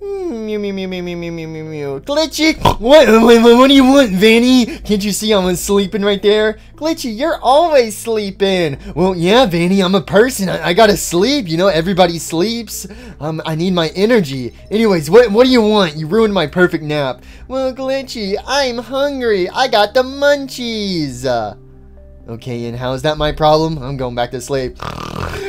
Mew mew mew mew mew mew mew mew mew. Glitchy! What, what, what, do you want, Vanny? Can't you see I'm sleeping right there? Glitchy, you're always sleeping. Well, yeah, Vanny, I'm a person. I, I gotta sleep. You know, everybody sleeps. Um, I need my energy. Anyways, what, what do you want? You ruined my perfect nap. Well, Glitchy, I'm hungry. I got the munchies. Okay, and how is that my problem? I'm going back to sleep.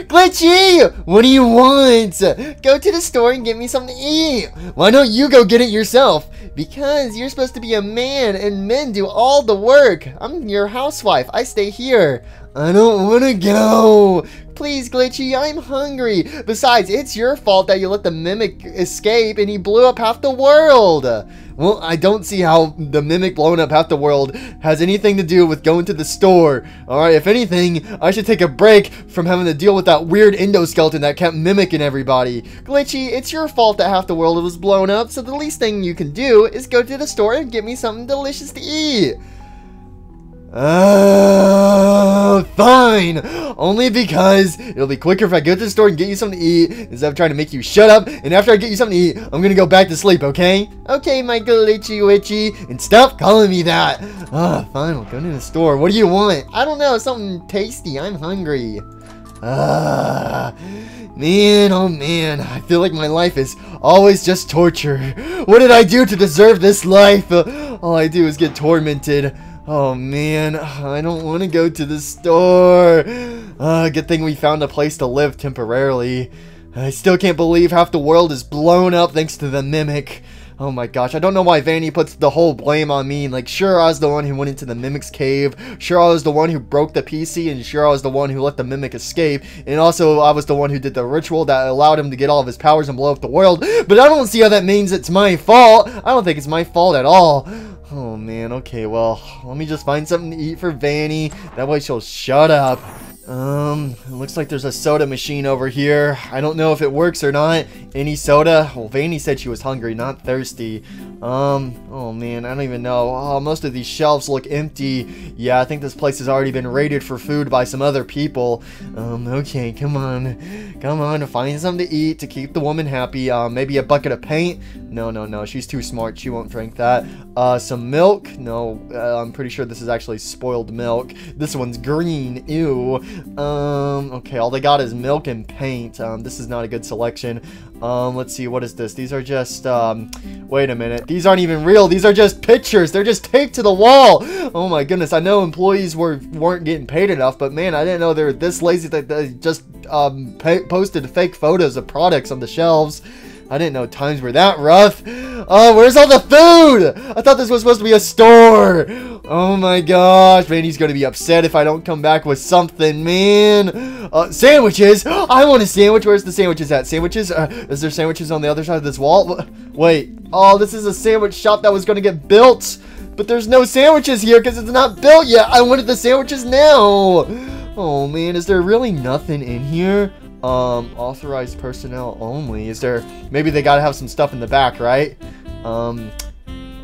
Glitchy! What do you want? Go to the store and get me something to eat. Why don't you go get it yourself? Because you're supposed to be a man and men do all the work. I'm your housewife. I stay here. I don't want to go. Please, Glitchy, I'm hungry. Besides, it's your fault that you let the Mimic escape and he blew up half the world. Well, I don't see how the Mimic blowing up half the world has anything to do with going to the store. Alright, if anything, I should take a break from having to deal with that weird endoskeleton that kept mimicking everybody. Glitchy, it's your fault that half the world was blown up, so the least thing you can do is go to the store and get me something delicious to eat. Uh, fine. Only because it'll be quicker if I go to the store and get you something to eat instead of trying to make you shut up. And after I get you something to eat, I'm gonna go back to sleep, okay? Okay, my glitchy witchy. And stop calling me that. Ah, fine, I'll go to the store. What do you want? I don't know, something tasty. I'm hungry. Ah, man, oh man, I feel like my life is always just torture. What did I do to deserve this life? All I do is get tormented. Oh man, I don't want to go to the store. Uh, good thing we found a place to live temporarily. I still can't believe half the world is blown up thanks to the Mimic. Oh my gosh, I don't know why Vanny puts the whole blame on me. Like, sure, I was the one who went into the Mimic's cave. Sure, I was the one who broke the PC. And sure, I was the one who let the Mimic escape. And also, I was the one who did the ritual that allowed him to get all of his powers and blow up the world. But I don't see how that means it's my fault. I don't think it's my fault at all. Oh man, okay, well, let me just find something to eat for Vanny. That way she'll shut up. Um, it looks like there's a soda machine over here. I don't know if it works or not. Any soda? Well, Vanny said she was hungry, not thirsty. Um, oh man, I don't even know. Oh, most of these shelves look empty. Yeah, I think this place has already been raided for food by some other people. Um, okay, come on. Come on, find something to eat to keep the woman happy. Um, maybe a bucket of paint? No, no, no, she's too smart. She won't drink that. Uh, some milk? No, uh, I'm pretty sure this is actually spoiled milk. This one's green. Ew. Um, okay, all they got is milk and paint. Um, this is not a good selection. Um, let's see, what is this? These are just, um, wait a minute. These aren't even real. These are just pictures. They're just taped to the wall. Oh my goodness. I know employees were, weren't getting paid enough, but man, I didn't know they were this lazy that they just, um, posted fake photos of products on the shelves. I didn't know times were that rough. Oh, where's all the food? I thought this was supposed to be a store. Oh my gosh. man, he's to be upset if I don't come back with something, man. Uh, sandwiches. I want a sandwich. Where's the sandwiches at? Sandwiches? Uh, is there sandwiches on the other side of this wall? Wait. Oh, this is a sandwich shop that was to get built. But there's no sandwiches here because it's not built yet. I wanted the sandwiches now. Oh man, is there really nothing in here? Um, authorized personnel only. Is there, maybe they gotta have some stuff in the back, right? Um,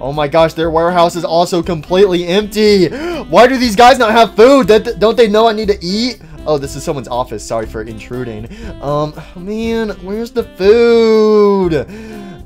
oh my gosh, their warehouse is also completely empty. Why do these guys not have food? That Don't they know I need to eat? Oh, this is someone's office. Sorry for intruding. Um, man, where's the food?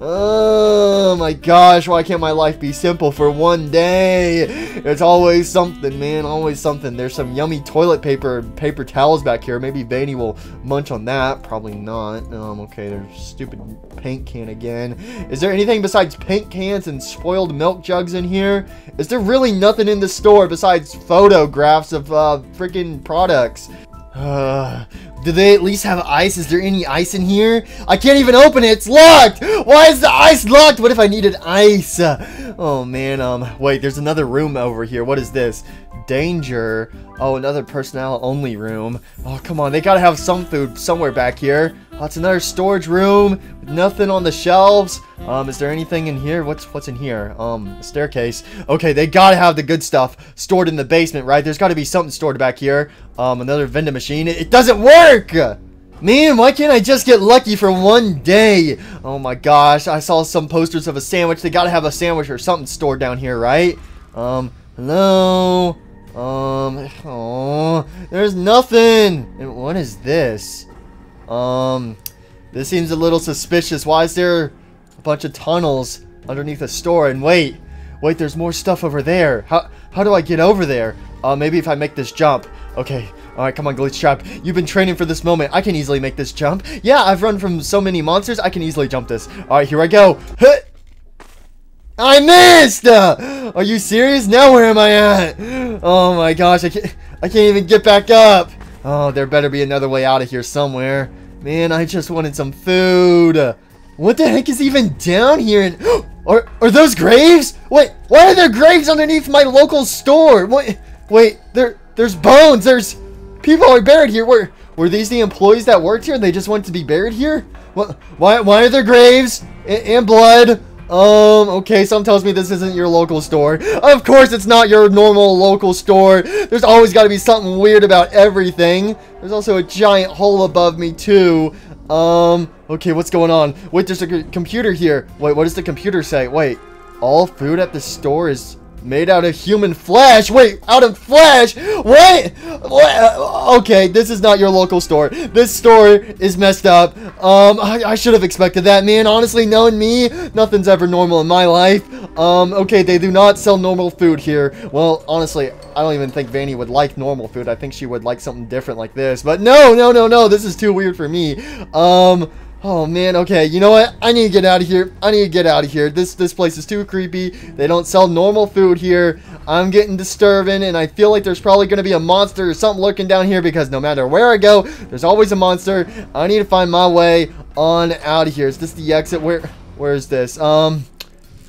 Oh my gosh, why can't my life be simple for one day? It's always something, man, always something. There's some yummy toilet paper paper towels back here. Maybe Vanny will munch on that. Probably not. Um, okay, there's stupid paint can again. Is there anything besides paint cans and spoiled milk jugs in here? Is there really nothing in the store besides photographs of uh, freaking products? Uh, do they at least have ice? Is there any ice in here? I can't even open it. It's locked. Why is the ice locked? What if I needed ice? Oh, man. Um, wait, there's another room over here. What is this? Danger. Oh, another personnel only room. Oh, come on. They gotta have some food somewhere back here. Oh, it's another storage room with nothing on the shelves. Um, is there anything in here? What's what's in here? Um, a staircase. Okay, they gotta have the good stuff stored in the basement, right? There's gotta be something stored back here. Um, another vending machine. It, it doesn't work! Man, why can't I just get lucky for one day? Oh my gosh, I saw some posters of a sandwich. They gotta have a sandwich or something stored down here, right? Um, hello? Um, oh, there's nothing. And what is this? Um, this seems a little suspicious. Why is there a bunch of tunnels underneath a store. And wait, wait, there's more stuff over there. How, how do I get over there? Uh, maybe if I make this jump. Okay, alright, come on, Glitchtrap. You've been training for this moment. I can easily make this jump. Yeah, I've run from so many monsters. I can easily jump this. Alright, here I go. I missed! Are you serious? Now where am I at? Oh my gosh, I can't, I can't even get back up. Oh, there better be another way out of here somewhere. Man, I just wanted some food. What the heck is even down here? And are are those graves? Wait, why are there graves underneath my local store? Wait, wait, there there's bones. There's people are buried here. Were were these the employees that worked here? and They just wanted to be buried here? What? Why why are there graves and, and blood? Um, okay, some tells me this isn't your local store. Of course it's not your normal local store. There's always got to be something weird about everything. There's also a giant hole above me, too. Um, okay, what's going on? Wait, there's a computer here. Wait, what does the computer say? Wait, all food at the store is Made out of human flesh. Wait, out of flesh? What? what? Okay, this is not your local store. This store is messed up. Um, I, I should have expected that, man. Honestly, knowing me, nothing's ever normal in my life. Um, okay, they do not sell normal food here. Well, honestly, I don't even think Vanny would like normal food. I think she would like something different like this. But no, no, no, no. This is too weird for me. Um... Oh man, okay, you know what? I need to get out of here. I need to get out of here. This this place is too creepy. They don't sell normal food here. I'm getting disturbing and I feel like there's probably going to be a monster or something lurking down here because no matter where I go, there's always a monster. I need to find my way on out of here. Is this the exit? Where where is this? Um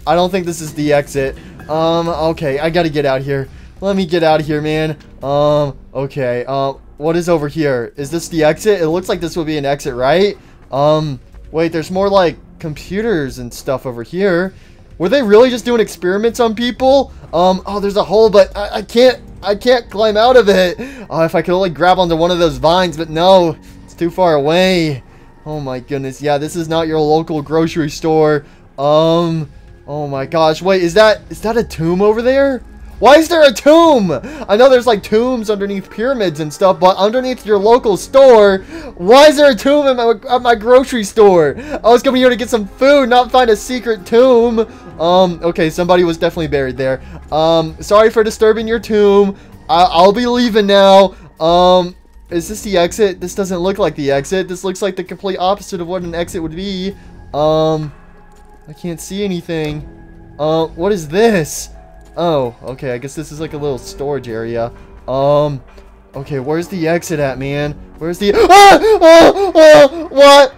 I don't think this is the exit. Um okay, I got to get out here. Let me get out of here, man. Um okay. Um uh, what is over here? Is this the exit? It looks like this would be an exit, right? Um, wait, there's more like computers and stuff over here. Were they really just doing experiments on people? Um, oh, there's a hole, but I, I can't, I can't climb out of it. Oh, if I could only grab onto one of those vines, but no, it's too far away. Oh my goodness, yeah, this is not your local grocery store. Um, oh my gosh, wait, is that, is that a tomb over there? Why is there a tomb? I know there's like tombs underneath pyramids and stuff, but underneath your local store, why is there a tomb at my, at my grocery store? I was coming here to get some food, not find a secret tomb. Um, okay, somebody was definitely buried there. Um, sorry for disturbing your tomb. I I'll be leaving now. Um, is this the exit? This doesn't look like the exit. This looks like the complete opposite of what an exit would be. Um, I can't see anything. Uh, what is this? Oh, okay, I guess this is like a little storage area. Um, okay, where's the exit at, man? Where's the- Ah! Oh! Oh! What?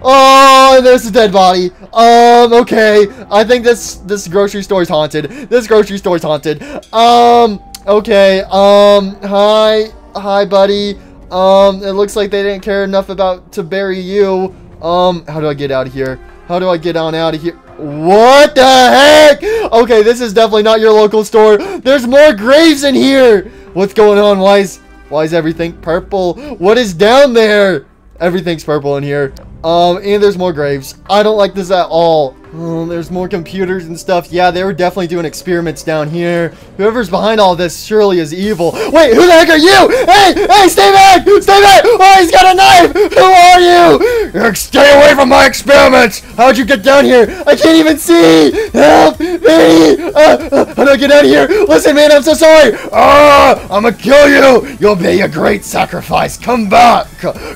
Oh, there's a dead body. Um, okay. I think this this grocery store is haunted. This grocery store is haunted. Um, okay. Um, hi. Hi, buddy. Um, it looks like they didn't care enough about to bury you. Um, how do I get out of here? How do I get on out of here? What the heck? Okay, this is definitely not your local store. There's more graves in here. What's going on? Why is, why is everything purple? What is down there? Everything's purple in here. Um, and there's more graves. I don't like this at all. Oh, there's more computers and stuff. Yeah, they were definitely doing experiments down here. Whoever's behind all this surely is evil. Wait, who the heck are you? Hey, hey, stay back! Stay back! Oh, he's got a knife! Who are you? Stay away from my experiments! How'd you get down here? I can't even see! Help me! Uh, uh, how do I get out of here? Listen, man, I'm so sorry! Ah, I'm gonna kill you! You'll be a great sacrifice. Come back!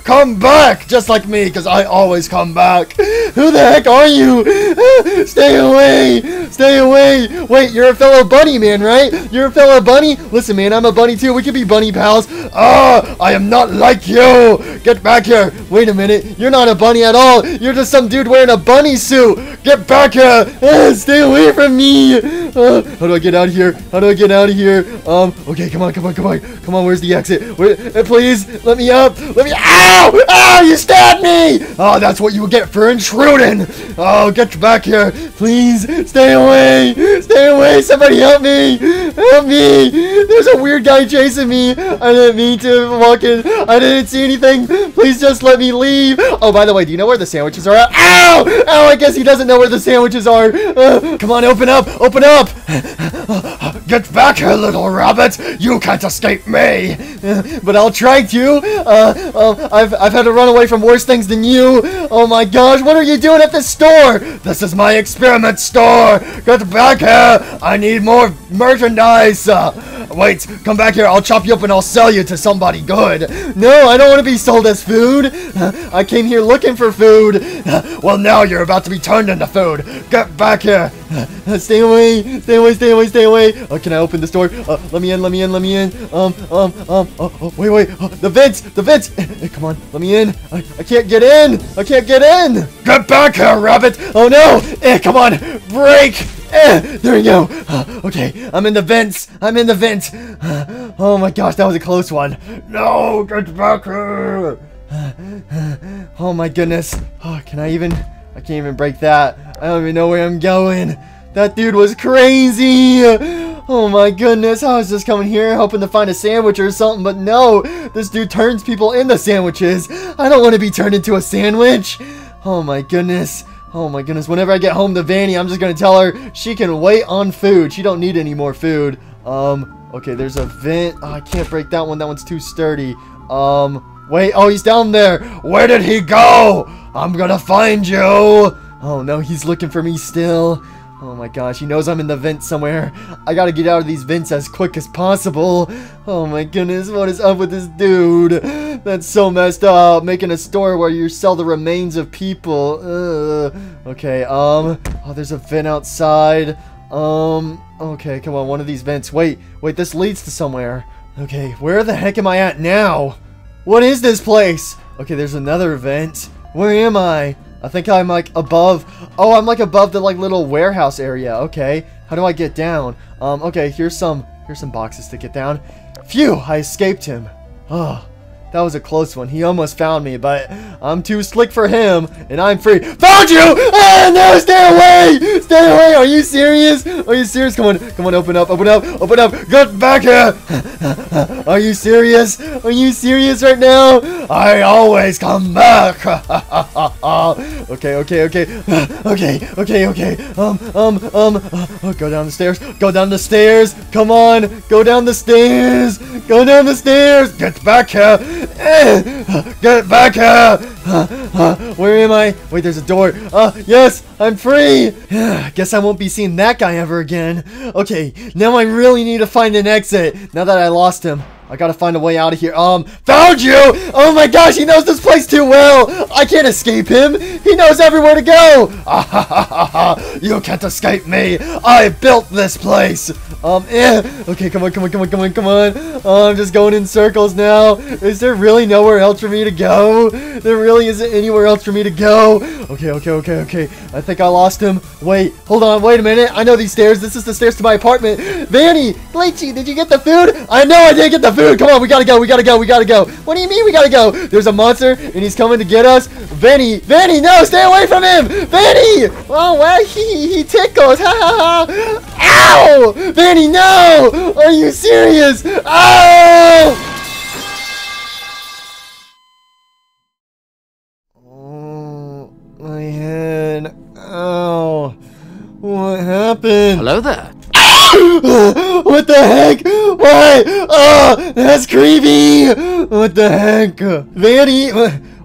Come back! Just like me, because I always come back. Who the heck are you? Stay away! Stay away! Wait, you're a fellow bunny man, right? You're a fellow bunny? Listen, man, I'm a bunny too. We could be bunny pals. Ah, I am not like you! Get back here! Wait a minute. You're not a bunny at all. You're just some dude wearing a bunny suit. Get back here! Ah, stay away from me! Uh, how do I get out of here? How do I get out of here? Um, okay, come on, come on, come on. Come on, where's the exit? Where, uh, please, let me up. Let me, ow! Ow, you stabbed me! Oh, that's what you get for intruding. Oh, get back back here. Please, stay away. Stay away. Somebody help me. Help me. There's a weird guy chasing me. I didn't mean to walk in. I didn't see anything. Please just let me leave. Oh, by the way, do you know where the sandwiches are at? Ow! Ow, I guess he doesn't know where the sandwiches are. Uh, come on, open up. Open up. Get back here, little rabbit! You can't escape me! but I'll try to. Uh, uh, I've, I've had to run away from worse things than you. Oh my gosh, what are you doing at this store? This is my experiment store! Get back here! I need more merchandise! Uh, wait, come back here. I'll chop you up and I'll sell you to somebody good. No, I don't want to be sold as food. I came here looking for food. Well, now you're about to be turned into food. Get back here. Stay away. Stay away, stay away, stay away. Oh, can I open this door? Uh, let me in, let me in, let me in. Um, um, um, oh, oh wait, wait. Oh, the vents, the vents. Come on, let me in. I, I can't get in. I can't get in. Get back here, rabbit. Oh, no. Eh, come on. Break. Eh, there we go. Okay, I'm in the vents. I'm in the vent. Oh my gosh, that was a close one. No, get back here. Oh my goodness. Oh, can I even? I can't even break that. I don't even know where I'm going. That dude was crazy. Oh my goodness, I was just coming here hoping to find a sandwich or something, but no, this dude turns people into sandwiches. I don't want to be turned into a sandwich. Oh my goodness. Oh my goodness, whenever I get home to Vanny, I'm just gonna tell her she can wait on food. She don't need any more food. Um, okay, there's a vent. Oh, I can't break that one. That one's too sturdy. Um, wait. Oh, he's down there. Where did he go? I'm gonna find you. Oh no, he's looking for me still. Oh my gosh, he knows I'm in the vent somewhere. I gotta get out of these vents as quick as possible. Oh my goodness, what is up with this dude? That's so messed up. Making a store where you sell the remains of people. Ugh. Okay, um, oh, there's a vent outside. Um, okay, come on, one of these vents. Wait, wait, this leads to somewhere. Okay, where the heck am I at now? What is this place? Okay, there's another vent. Where am I? I think I'm like above. Oh, I'm like above the like little warehouse area. Okay. How do I get down? Um, okay, here's some here's some boxes to get down. Phew, I escaped him. Oh, that was a close one. He almost found me, but I'm too slick for him, and I'm free. Found you! Ah, no, stay away! Stay away! Are you serious? Are you serious? Come on, come on, open up, open up, open up! Get back here! Are you serious? Are you serious right now? I always come back! okay, okay, okay, okay, okay, okay. Um, um, um. Uh, go down the stairs. Go down the stairs. Come on, go down the stairs. Go down the stairs. Get back here. Get back here! Where am I? Wait, there's a door. Uh, yes, I'm free! Guess I won't be seeing that guy ever again. Okay, now I really need to find an exit, now that I lost him. I gotta find a way out of here. Um, found you! Oh my gosh, he knows this place too well! I can't escape him! He knows everywhere to go! you can't escape me! I built this place! Um, eh. Okay, come on, come on, come on, come on, come on. Oh, I'm just going in circles now. Is there really nowhere else for me to go? There really isn't anywhere else for me to go. Okay, okay, okay, okay. I think I lost him. Wait, hold on, wait a minute. I know these stairs. This is the stairs to my apartment. Vanny, Glitchy, did you get the food? I know I didn't get the food. Come on, we gotta go, we gotta go, we gotta go. What do you mean we gotta go? There's a monster, and he's coming to get us. Vanny, Vanny, no, stay away from him. Vanny! Oh, well, he, he tickles. Ha ha ha. Ow! Vanny, no! Are you serious? Oh! Oh, my head. Ow. What happened? Hello there. what the heck? Why? Oh, that's creepy. What the heck? Vanny?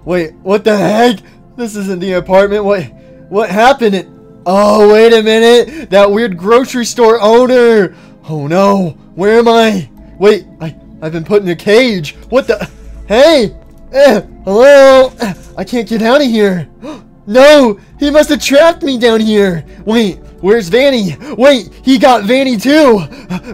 Wait, what the heck? This isn't the apartment. What? What happened? Oh, wait a minute. That weird grocery store owner. Oh no. Where am I? Wait, I, I've been put in a cage. What the? Hey! Eh, hello? I can't get out of here. No! He must have trapped me down here. Wait, where's Vanny? Wait, he got Vanny too.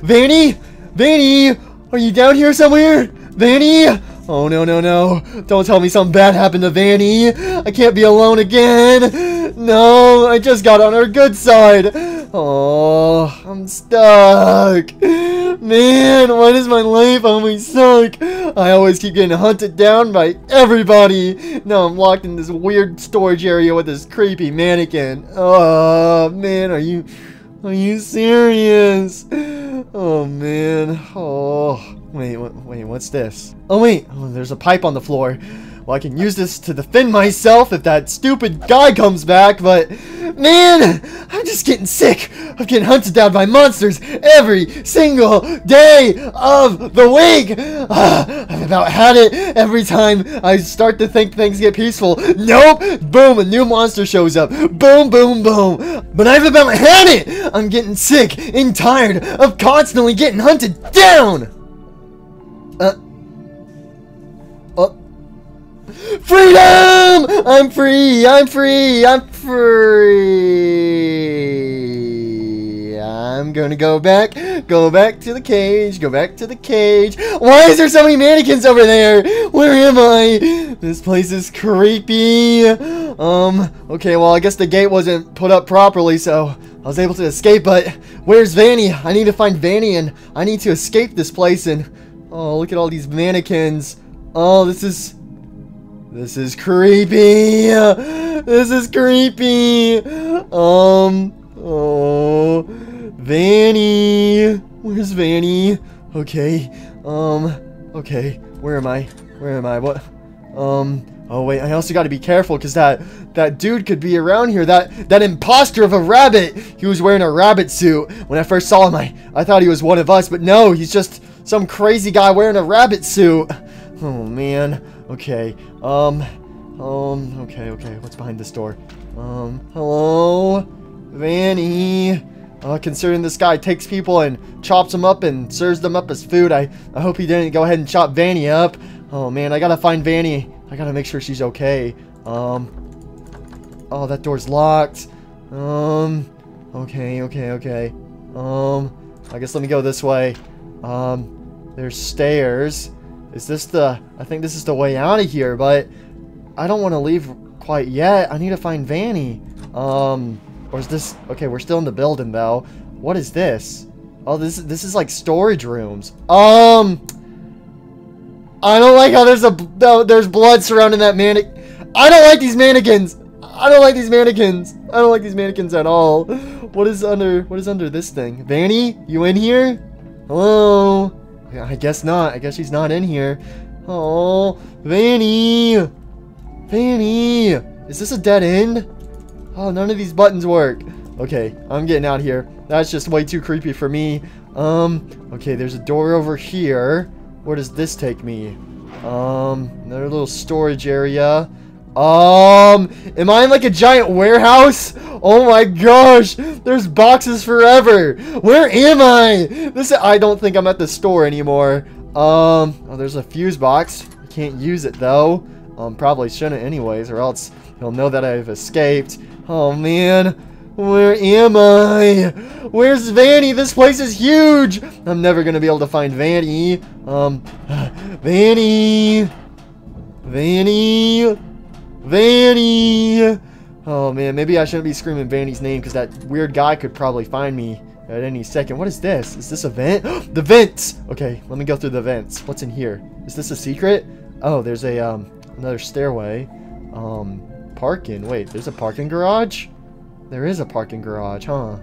Vanny? Vanny? Are you down here somewhere? Vanny? Oh, no, no, no. Don't tell me something bad happened to Vanny. I can't be alone again. No, I just got on her good side. Oh, I'm stuck. Man, why does my life always suck? I always keep getting hunted down by everybody. Now I'm locked in this weird storage area with this creepy mannequin. Oh, man, are you... Are you serious? Oh, man. Oh, wait, wait, what's this? Oh, wait, oh, there's a pipe on the floor. Well, I can use this to defend myself if that stupid guy comes back, but Man, I'm just getting sick of getting hunted down by monsters every single day of the week. Uh, I've about had it every time I start to think things get peaceful. Nope, boom, a new monster shows up. Boom, boom, boom. But I've about had it. I'm getting sick and tired of constantly getting hunted down. Freedom! I'm free! I'm free! I'm free! I'm gonna go back, go back to the cage, go back to the cage. Why is there so many mannequins over there? Where am I? This place is creepy. Um, okay, well, I guess the gate wasn't put up properly, so I was able to escape, but where's Vanny? I need to find Vanny, and I need to escape this place, and oh, look at all these mannequins. Oh, this is... This is creepy. This is creepy. Um. Oh. Vanny. Where's Vanny? Okay. Um. Okay. Where am I? Where am I? What? Um. Oh wait, I also got to be careful because that that dude could be around here. That that imposter of a rabbit. He was wearing a rabbit suit. When I first saw him, I I thought he was one of us, but no, he's just some crazy guy wearing a rabbit suit. Oh man. Okay. Um. Um. Okay. Okay. What's behind this door? Um. Hello, Vanny. Uh, considering this guy takes people and chops them up and serves them up as food, I I hope he didn't go ahead and chop Vanny up. Oh man, I gotta find Vanny. I gotta make sure she's okay. Um. Oh, that door's locked. Um. Okay. Okay. Okay. Um. I guess let me go this way. Um. There's stairs. Is this the... I think this is the way out of here, but I don't want to leave quite yet. I need to find Vanny. Um, or is this... Okay, we're still in the building, though. What is this? Oh, this, this is like storage rooms. Um... I don't like how there's a no, there's blood surrounding that mannequin. I don't like these mannequins. I don't like these mannequins. I don't like these mannequins at all. What is under what is under this thing? Vanny, you in here? Hello? I guess not. I guess she's not in here. Oh, Vanny! Vanny! Is this a dead end? Oh, none of these buttons work. Okay, I'm getting out of here. That's just way too creepy for me. Um, okay, there's a door over here. Where does this take me? Um, another little storage area. Um, am I in like a giant warehouse? Oh my gosh, there's boxes forever. Where am I? This I don't think I'm at the store anymore. Um, oh, there's a fuse box. Can't use it though. Um, probably shouldn't anyways, or else he'll know that I've escaped. Oh man, where am I? Where's Vanny? This place is huge. I'm never gonna be able to find Vanny. Um, Vanny, Vanny. Vanny! Oh man, maybe I shouldn't be screaming Vanny's name because that weird guy could probably find me at any second. What is this? Is this a vent? the vents! Okay, let me go through the vents. What's in here? Is this a secret? Oh, there's a, um, another stairway. Um, parking. Wait, there's a parking garage? There is a parking garage, huh?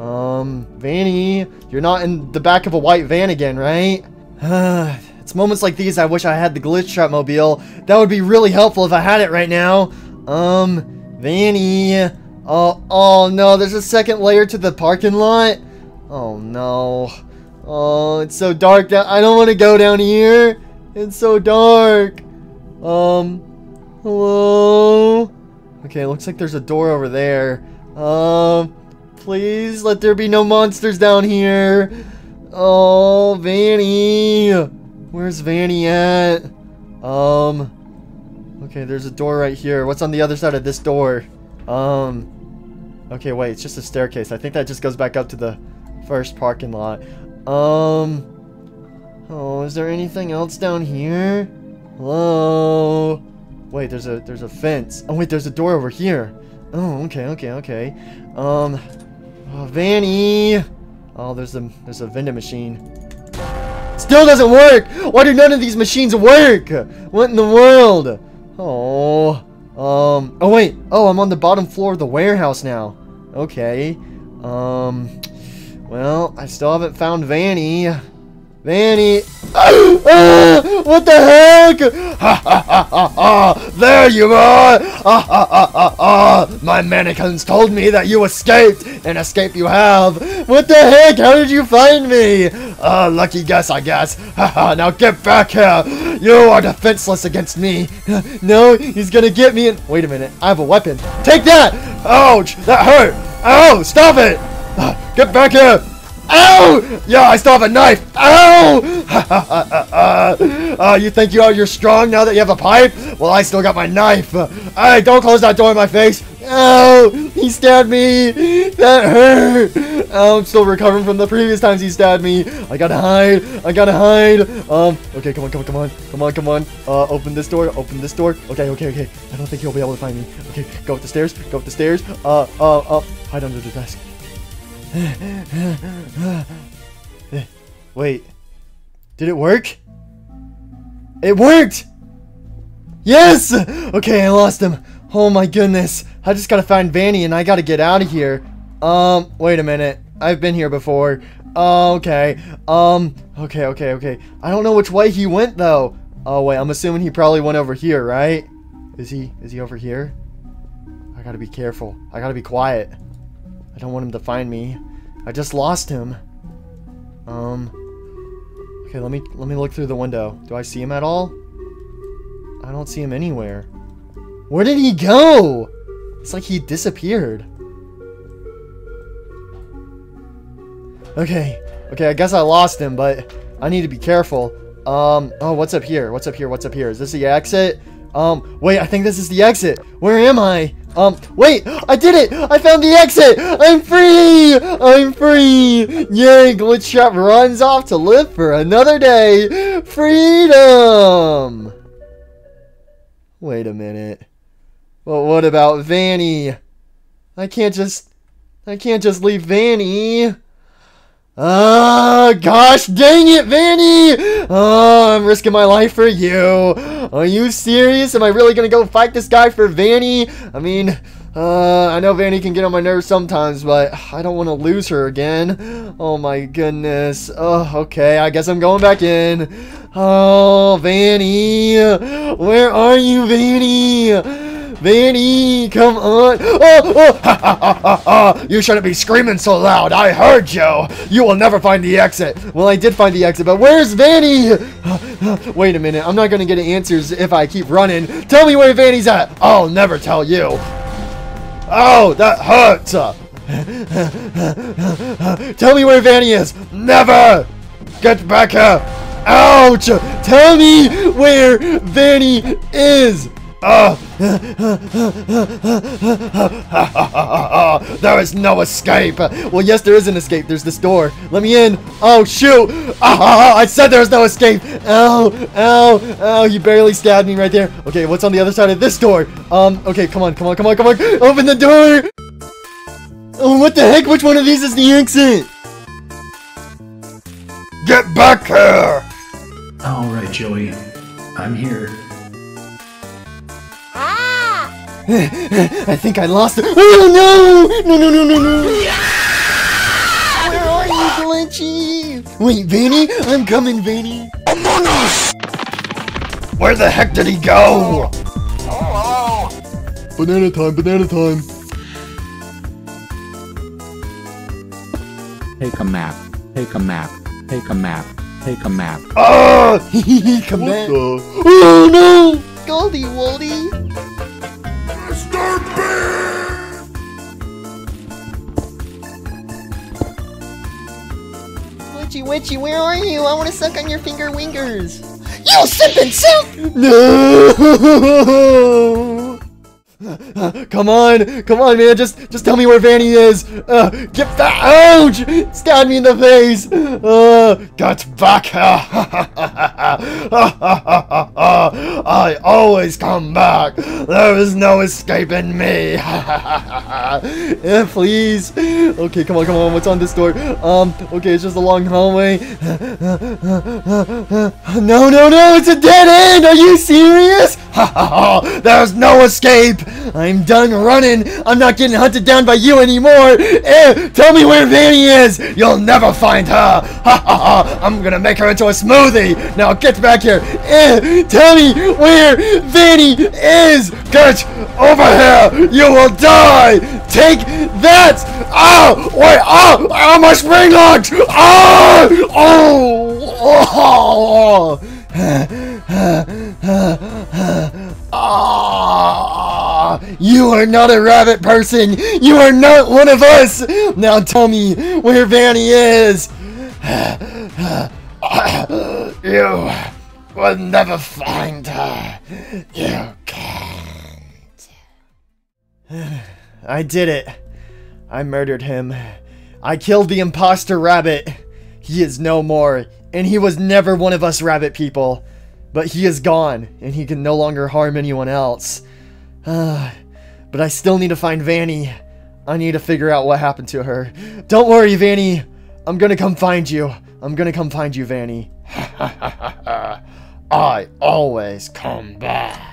Um, Vanny, you're not in the back of a white van again, right? It's moments like these I wish I had the glitch trap mobile. That would be really helpful if I had it right now. Um, Vanny. Oh, oh no, there's a second layer to the parking lot. Oh no. Oh, it's so dark down. I don't want to go down here. It's so dark. Um, hello? Okay, looks like there's a door over there. Um, please let there be no monsters down here. Oh, Vanny. Where's Vanny at? Um. Okay, there's a door right here. What's on the other side of this door? Um. Okay, wait, it's just a staircase. I think that just goes back up to the first parking lot. Um. Oh, is there anything else down here? Hello? Wait, there's a there's a fence. Oh wait, there's a door over here. Oh, okay, okay, okay. Um. Oh, Vanny. Oh, there's a there's a vending machine. Still doesn't work! Why do none of these machines work? What in the world? Oh. Um. Oh, wait. Oh, I'm on the bottom floor of the warehouse now. Okay. Um. Well, I still haven't found Vanny. Vanny. Ah, what the heck? Ha ha ha ha ha! There you are! Ha ha ha ha ha! My mannequins told me that you escaped, and escape you have. What the heck? How did you find me? Uh, lucky guess, I guess. Ha ha! Now get back here! You are defenseless against me. No, he's gonna get me. And wait a minute, I have a weapon. Take that! Ouch! That hurt! Ow! Stop it! Ah, Get back here! Ow! Yeah, I still have a knife! Ow! uh, you think you are you're strong now that you have a pipe? Well, I still got my knife. Uh, don't close that door in my face. Ow! He stabbed me! That hurt! Oh, I'm still recovering from the previous times he stabbed me. I gotta hide. I gotta hide. Um, okay, come on, come on, come on. Come on, come on. Uh, open this door. Open this door. Okay, okay, okay. I don't think he'll be able to find me. Okay, go up the stairs. Go up the stairs. Uh, uh, uh, hide under the desk. Wait. Did it work? It worked! Yes! Okay, I lost him. Oh my goodness. I just gotta find Vanny and I gotta get out of here. Um, wait a minute. I've been here before. Oh, okay. Um, okay, okay, okay. I don't know which way he went though. Oh wait, I'm assuming he probably went over here, right? Is he, is he over here? I gotta be careful. I gotta be quiet. I don't want him to find me. I just lost him. Um. Okay, let me let me look through the window. Do I see him at all? I don't see him anywhere. Where did he go? It's like he disappeared. Okay. Okay, I guess I lost him, but I need to be careful. Um, oh, what's up here? What's up here? What's up here? Is this the exit? Um, wait, I think this is the exit. Where am I? Um, wait, I did it! I found the exit! I'm free! I'm free! Yay, Glitchtrap runs off to live for another day! Freedom! Wait a minute. Well, what about Vanny? I can't just... I can't just leave Vanny. Ah, gosh dang it, Vanny! Oh, I'm risking my life for you. Are you serious? Am I really gonna go fight this guy for Vanny? I mean, uh, I know Vanny can get on my nerves sometimes, but I don't want to lose her again. Oh my goodness. Oh, okay, I guess I'm going back in. Oh, Vanny! Where are you, Vanny? Vanny, come on. Oh, oh, ha, ha, ha, ha, ha. You shouldn't be screaming so loud. I heard you. You will never find the exit. Well, I did find the exit, but where's Vanny? Wait a minute. I'm not going to get answers if I keep running. Tell me where Vanny's at. I'll never tell you. Oh, that hurts. Tell me where Vanny is. Never. Get back here. Ouch. Tell me where Vanny is. Uh, there is no escape. Well, yes, there is an escape. There's this door. Let me in. Oh, shoot. I said there was no escape. Ow, ow, ow. You barely stabbed me right there. Okay, what's on the other side of this door? Um, okay, come on, come on, come on, come on. Open the door. Oh, what the heck? Which one of these is the exit? Get back here. All right, Joey. I'm here. I think I lost it. Oh no! No, no, no, no, no! Where are you, Glitchy? Wait, Vanny? I'm coming, Vanny. Among Us! Where the heck did he go? Banana time, banana time. Take a map. Take a map. Take a map. Take a map. Ah! Come back. Oh no! Goldie Woldy! Witchy Witchy, where are you? I want to suck on your finger wingers. You sipping silk! No! Come on, come on, man! Just, just tell me where Vanny is. Uh, get back! Ouch! Stab me in the face. Uh, get back! I always come back. There is no escaping me. yeah, please. Okay, come on, come on. What's on this door? Um, okay, it's just a long hallway. no, no, no! It's a dead end. Are you serious? There's no escape. I'm done running. I'm not getting hunted down by you anymore. Eh, tell me where Vanny is. You'll never find her. Ha ha ha. I'm gonna make her into a smoothie. Now get back here. Eh, tell me where Vanny is. Get over here. You will die. Take that. Oh, wait. Oh, oh my spring locked. Oh, oh, oh. You are not a rabbit person. You are not one of us. Now tell me where Vanny is. You will never find her. You can't. I did it. I murdered him. I killed the imposter rabbit. He is no more, and he was never one of us rabbit people. But he is gone, and he can no longer harm anyone else. But I still need to find Vanny. I need to figure out what happened to her. Don't worry, Vanny. I'm gonna come find you. I'm gonna come find you, Vanny. I always come back.